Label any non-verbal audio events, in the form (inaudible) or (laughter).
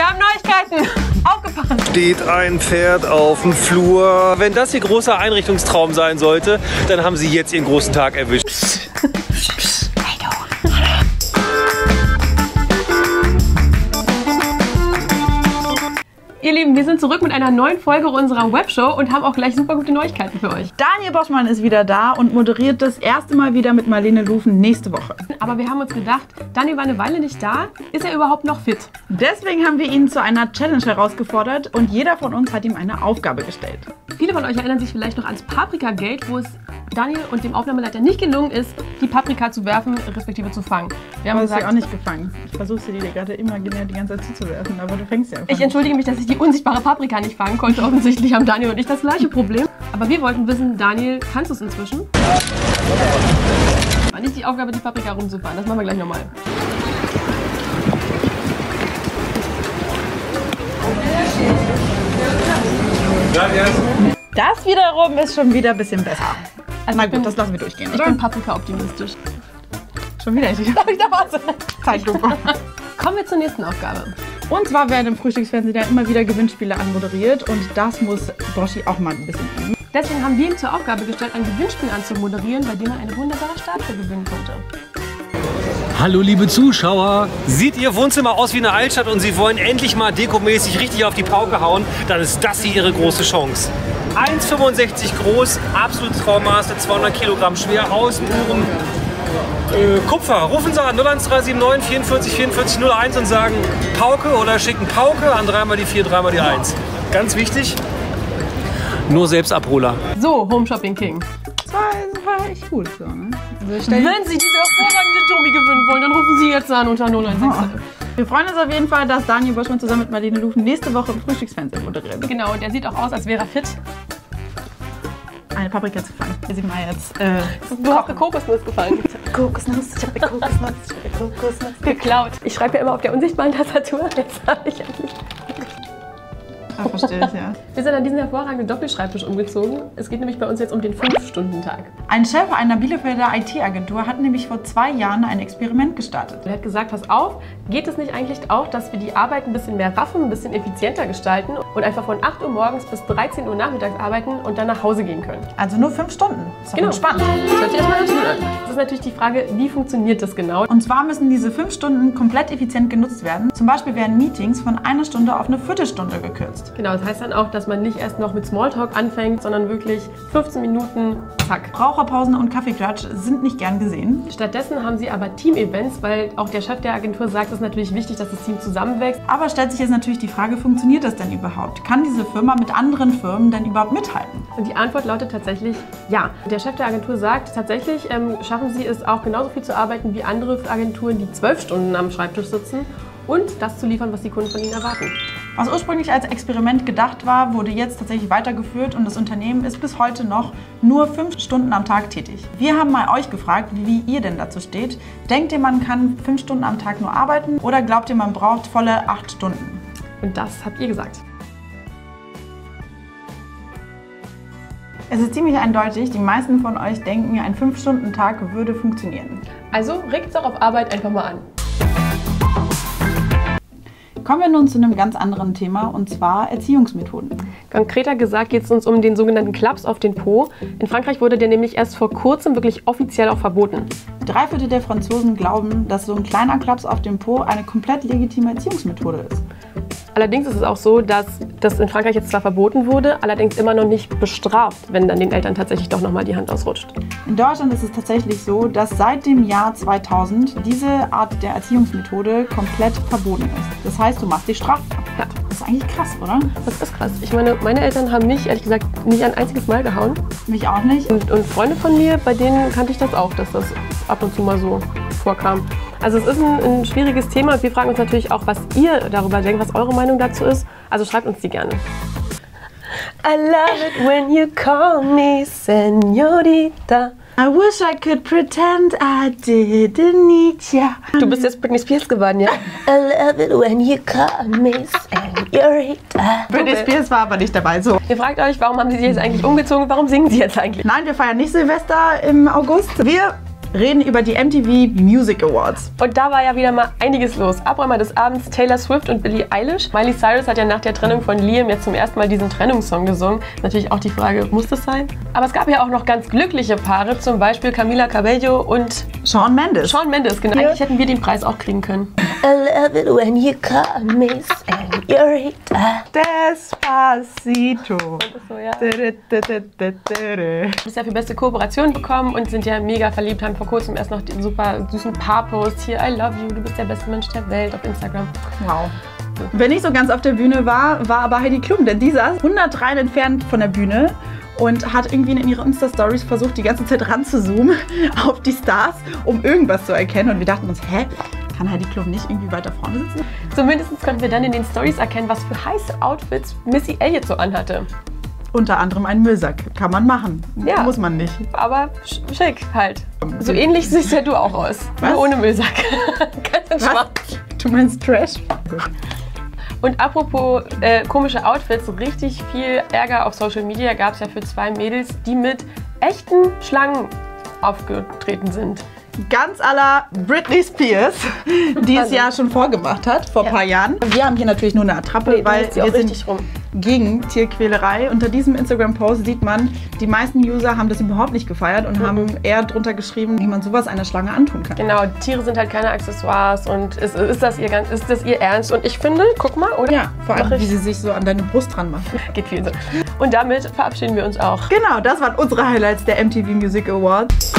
Wir haben Neuigkeiten. Aufgepasst. Steht ein Pferd auf dem Flur. Wenn das Ihr großer Einrichtungstraum sein sollte, dann haben Sie jetzt Ihren großen Tag erwischt. (laughs) Ihr Lieben, wir sind zurück mit einer neuen Folge unserer Webshow und haben auch gleich super gute Neuigkeiten für euch. Daniel Boschmann ist wieder da und moderiert das erste Mal wieder mit Marlene Lufen nächste Woche. Aber wir haben uns gedacht, Daniel war eine Weile nicht da. Ist er überhaupt noch fit? Deswegen haben wir ihn zu einer Challenge herausgefordert und jeder von uns hat ihm eine Aufgabe gestellt. Viele von euch erinnern sich vielleicht noch ans Paprika-Gate, wo es Daniel und dem Aufnahmeleiter nicht gelungen ist, die Paprika zu werfen, respektive zu fangen. Wir haben Aber sie gesagt, auch nicht gefangen. Ich versuche sie dir gerade imaginär die ganze Zeit zuzuwerfen, aber du fängst sie einfach. ich entschuldige mich, dass ich die unsichtbare Paprika nicht fangen konnte. Offensichtlich haben Daniel und ich das gleiche Problem. Aber wir wollten wissen, Daniel, kannst du es inzwischen? War nicht die Aufgabe, die Paprika rumzufahren. Das machen wir gleich nochmal. Das wiederum ist schon wieder ein bisschen besser. Also Na ich bin- gut, das lassen wir durchgehen, Ich oder? bin Paprika-optimistisch. Schon wieder nicht. Darf ich (laughs) da was? Zeitlupe. Kommen wir zur nächsten Aufgabe. Und zwar werden im Frühstücksfernsehen ja immer wieder Gewinnspiele anmoderiert und das muss Boschi auch mal ein bisschen üben. Deswegen haben wir ihm zur Aufgabe gestellt, ein Gewinnspiel anzumoderieren, bei dem man eine wunderbare Statue gewinnen konnte. Hallo liebe Zuschauer, Sieht Ihr Wohnzimmer aus wie eine Altstadt und Sie wollen endlich mal dekomäßig richtig auf die Pauke hauen, dann ist das hier Ihre große Chance. 1,65 groß, absolut Traummaße, 200 Kilogramm schwer, Außenburen, äh, Kupfer. Rufen Sie an 01379 44 44 01 und sagen Pauke oder schicken Pauke an dreimal die 4, dreimal die 1. Ganz wichtig, nur Selbstabholer. So, Home Shopping King. Das war, das war echt gut so, ne? Also Wenn Sie diese hervorragende Tommy gewinnen wollen, dann rufen Sie jetzt an unter 016. Wir freuen uns auf jeden Fall, dass Daniel Boschmann zusammen mit Marlene Lufen nächste Woche im Frühstücksfernsehen moderiert. Genau, und der sieht auch aus, als wäre er fit. Eine Paprika zu fangen. Wir sind mal jetzt äh, Du hast eine Kokosnuss gefallen. Kokosnuss, ich habe Kokosnuss, ich habe Kokosnuss. (laughs) Geklaut. Ich schreibe ja immer auf der unsichtbaren Tastatur. (laughs) Jetzt habe ich endlich. Ah, verstehe ich, ja. (laughs) Wir sind an diesen hervorragenden Doppelschreibtisch umgezogen. Es geht nämlich bei uns jetzt um den 5-Stunden-Tag. Ein Chef einer Bielefelder IT-Agentur hat nämlich vor zwei Jahren ein Experiment gestartet. Er hat gesagt, pass auf, geht es nicht eigentlich auch, dass wir die Arbeit ein bisschen mehr raffen, ein bisschen effizienter gestalten und einfach von 8 Uhr morgens bis 13 Uhr nachmittags arbeiten und dann nach Hause gehen können? Also nur fünf Stunden. Ist doch entspannt. Das hört sich erstmal ganz gut an. Das ist natürlich die Frage, wie funktioniert das genau? Und zwar müssen diese fünf Stunden komplett effizient genutzt werden. Zum Beispiel werden Meetings von einer Stunde auf eine Viertelstunde gekürzt. Genau, das heißt dann auch, dass man nicht erst noch mit Smalltalk anfängt, sondern wirklich 15 Minuten, zack. Raucherpausen und Kaffeeklatsch sind nicht gern gesehen. Stattdessen haben sie aber Team-Events, weil auch der Chef der Agentur sagt, es ist natürlich wichtig, dass das Team zusammenwächst. Aber stellt sich jetzt natürlich die Frage, funktioniert das denn überhaupt? Kann diese Firma mit anderen Firmen denn überhaupt mithalten? Und die Antwort lautet tatsächlich ja. Der Chef der Agentur sagt, tatsächlich ähm, schaffen sie es auch genauso viel zu arbeiten wie andere Agenturen, die zwölf Stunden am Schreibtisch sitzen und das zu liefern, was die Kunden von ihnen erwarten. Was ursprünglich als Experiment gedacht war, wurde jetzt tatsächlich weitergeführt und das Unternehmen ist bis heute noch nur fünf Stunden am Tag tätig. Wir haben mal euch gefragt, wie ihr denn dazu steht. Denkt ihr, man kann fünf Stunden am Tag nur arbeiten oder glaubt ihr, man braucht volle acht Stunden? Und das habt ihr gesagt. Es ist ziemlich eindeutig, die meisten von euch denken, ein fünf Stunden Tag würde funktionieren. Also regt doch auf Arbeit einfach mal an. Kommen wir nun zu einem ganz anderen Thema und zwar Erziehungsmethoden. Konkreter gesagt geht es uns um den sogenannten Klaps auf den Po. In Frankreich wurde der nämlich erst vor kurzem wirklich offiziell auch verboten. Drei Viertel der Franzosen glauben, dass so ein kleiner Klaps auf dem Po eine komplett legitime Erziehungsmethode ist. Allerdings ist es auch so, dass das in Frankreich jetzt zwar verboten wurde, allerdings immer noch nicht bestraft, wenn dann den Eltern tatsächlich doch nochmal die Hand ausrutscht. In Deutschland ist es tatsächlich so, dass seit dem Jahr 2000 diese Art der Erziehungsmethode komplett verboten ist. Das heißt, du machst dich strafbar. Ja. Das ist eigentlich krass, oder? Das ist krass. Ich meine, meine Eltern haben mich ehrlich gesagt nicht ein einziges Mal gehauen. Mich auch nicht. Und, und Freunde von mir, bei denen kannte ich das auch, dass das ab und zu mal so vorkam. Also es ist ein, ein schwieriges Thema und wir fragen uns natürlich auch, was ihr darüber denkt, was eure Meinung dazu ist. Also schreibt uns die gerne. I love it when you call me Senorita. I wish I could pretend I didn't need ya. Du bist jetzt Britney Spears geworden, ja? I love it when you call me Senorita. Britney Spears war aber nicht dabei. So. Ihr fragt euch, warum haben sie sich jetzt eigentlich umgezogen? Warum singen sie jetzt eigentlich? Nein, wir feiern nicht Silvester im August. Wir reden über die MTV Music Awards. Und da war ja wieder mal einiges los. Abräumer des Abends Taylor Swift und Billie Eilish. Miley Cyrus hat ja nach der Trennung von Liam jetzt zum ersten Mal diesen Trennungssong gesungen. Natürlich auch die Frage, muss das sein? Aber es gab ja auch noch ganz glückliche Paare, zum Beispiel Camila Cabello und Shawn Mendes. Shawn Mendes. Genau. Eigentlich hätten wir den Preis auch kriegen können. I love it when you call me senorita. Despacito. So, ja. Dä-dä-dä-dä-dä-dä. Du hast ja für beste Kooperation bekommen und sind ja mega verliebt, haben vor kurzem erst noch den super süßen Paar-Post hier, I love you, du bist der beste Mensch der Welt auf Instagram. Wow. Wenn ich so ganz auf der Bühne war, war aber Heidi Klum, denn die saß 100 Reihen entfernt von der Bühne und hat irgendwie in ihren Insta-Stories versucht, die ganze Zeit ranzuzoomen (laughs) auf die Stars, um irgendwas zu erkennen. Und wir dachten uns, hä, kann Heidi Klum nicht irgendwie weiter vorne sitzen? Zumindest konnten wir dann in den Stories erkennen, was für heiße Outfits Missy Elliott so anhatte. Unter anderem ein Müllsack. Kann man machen. Ja. Muss man nicht. Aber sch- schick halt. So ähnlich siehst ja du auch aus. Was? Nur ohne Müllsack. (laughs) Ganz schwach. Du meinst Trash? Und apropos äh, komische Outfits, richtig viel Ärger auf Social Media gab es ja für zwei Mädels, die mit echten Schlangen aufgetreten sind. Ganz la Britney Spears, die es ja schon vorgemacht hat vor ein Ja. paar Jahren. Wir haben hier natürlich nur eine Attrappe, Nee, weil wir sind richtig rum. Gegen Tierquälerei. Unter diesem Instagram-Post sieht man, die meisten User haben das überhaupt nicht gefeiert und haben eher drunter geschrieben, wie man sowas einer Schlange antun kann. Genau, Tiere sind halt keine Accessoires und ist, ist, das ihr, ganz- ist das ihr Ernst? Und ich finde, guck mal, oder? Ja, vor allem, wie sie sich so an deine Brust dran macht. Geht viel so. Und damit verabschieden wir uns auch. Genau, das waren unsere Highlights der MTV Music Awards.